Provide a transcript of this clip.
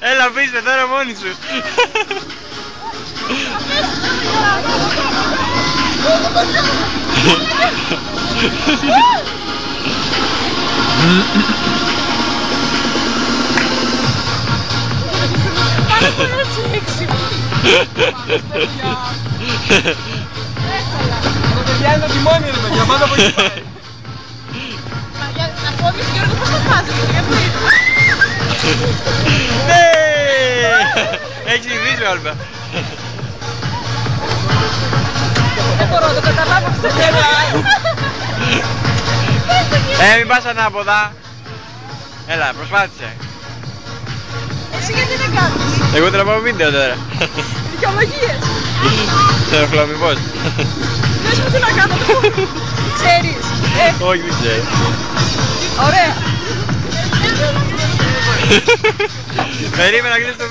Έλα πείστε τώρα μόνη σου. Πάρα πολύ έτσι έξυπνο. Το παιδιά είναι τιμόνι ρε παιδιά, πάντα από εκεί πάει. Μα για- Να πω όμως Γιώργος πώς το φάζεις, για Έχεις συνηθίσει ο Άλμπα. Δεν μπορώ να το καταλάβω αυτό. Ε, μην πας ανάποδα. Έλα, προσπάθησε. Εσύ γιατί δεν κάνεις; Εγώ θέλω να πάω βίντεο τώρα. Δικαιολογίες. Σε ενοχλώ μήπως. Πες μου τι να κάνω. Ξέρεις. Ε, Όχι, δεν ξέρω. ωραία. Περίμενα να κλείσει το βίντεο.